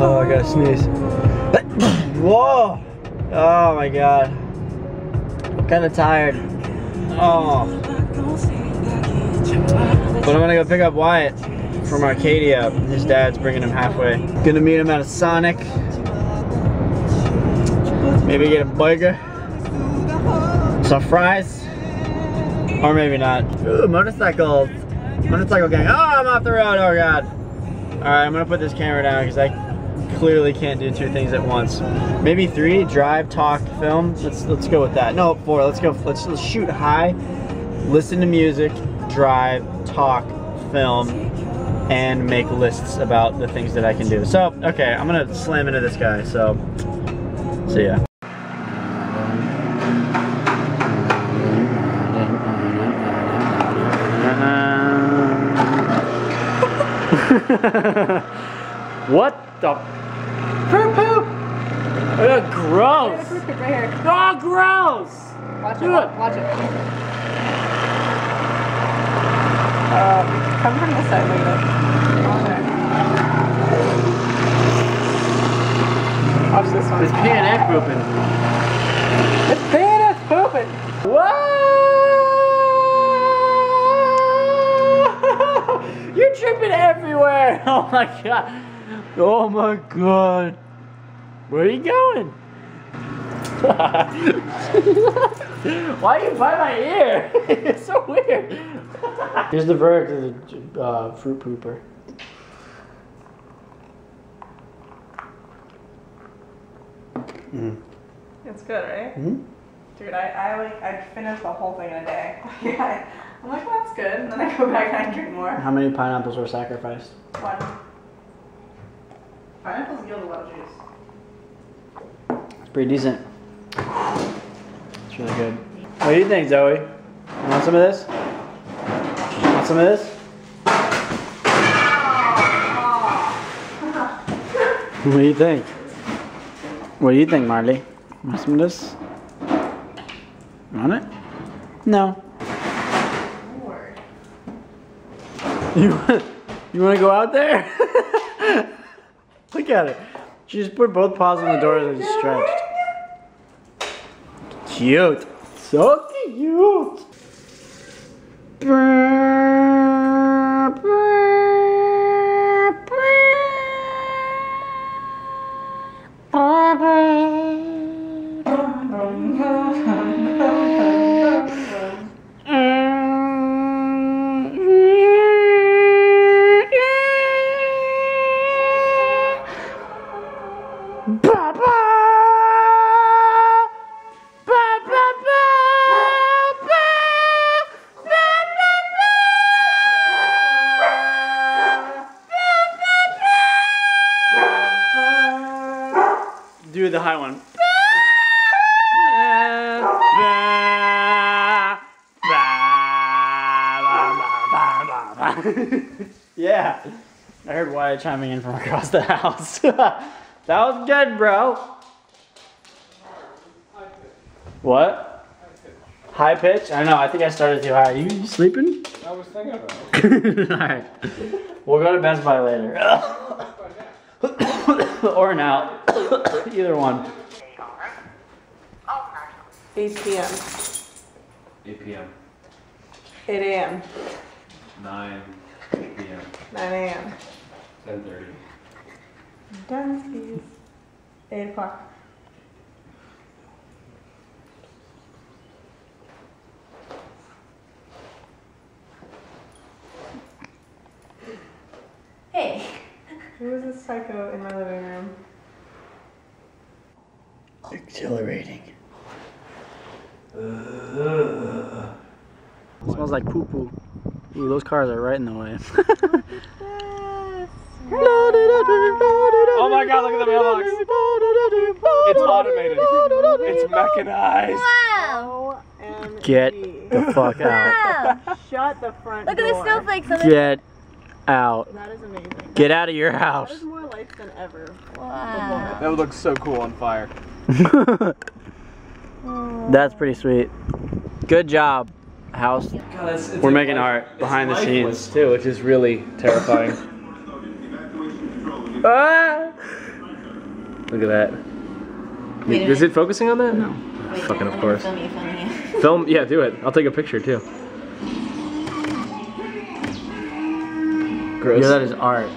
Oh, I gotta sneeze. Whoa! Oh my god. I'm kinda tired. Oh. But I'm gonna go pick up Wyatt from Arcadia. His dad's bringing him halfway. Gonna meet him at a Sonic. Maybe get a burger. Some fries. Or maybe not. Ooh, motorcycle. Motorcycle gang. Oh, I'm off the road. Oh god. Alright, I'm gonna put this camera down because I clearly can't do two things at once. Maybe three, drive, talk, film. Let's let's go with that. No, four. Let's go. Let's, let's shoot high, listen to music, drive, talk, film, and make lists about the things that I can do. So, okay, I'm gonna slam into this guy. So, see ya. what the? Poop! Gross! Right. Oh, gross! Watch it. Watch, it. Uh, come from this side, look at it. On there. Watch this one. It's peeing pooping. It's peeing, pooping. Whoa! You're tripping everywhere! Oh my god! Oh my god! Where are you going? Why are you by my ear? it's so weird. Here's the verdict of the uh, fruit pooper. It's good, right? Mhm. Dude, I, I like I finished the whole thing in a day. yeah. I'm like, well, that's good. And then I go back and I drink more. How many pineapples were sacrificed? One. Pineapples yield a lot of juice. It's pretty decent. It's really good. What do you think, Zoey? You want some of this? Want some of this? What do you think? What do you think, Marley? Want some of this? Want it? No. Lord. You you want to go out there? Look at it. She just put both paws on the door and stretched. Cute. So cute. Ba-ba! Do the high one. yeah. I heard Wyatt chiming in from across the house. that was good, bro. What? High pitch? I don't know. I think I started too high. You, you sleeping? I was thinking about it. Alright. We'll go to Best Buy later. or now. Either one. 8 p.m. 8 p.m. 8 a.m. 9 p.m. 9 a.m. 10.30. Done, please. 8 o'clock. Hey. Who is this psycho in my living room? Exhilarating. smells like poo poo. Ooh, those cars are right in the way. Oh my god, look at the mailbox. It's automated. It's mechanized. Wow. Get the fuck out. Wow. Shut the front door. Look at the snowflakes on Get out. That is amazing. Get out of your house. is more life than ever. Wow. That would look so cool on fire. That's pretty sweet. Good job, house. God, it's, it's We're making life- art it's behind the lifeless, scenes. too, which is really terrifying. Ah! Look at that. Wait Is it focusing on that? No. Wait, Fucking I'm of course. Film you, film you. Film, yeah, do it. I'll take a picture too. Gross. Yeah, that is art.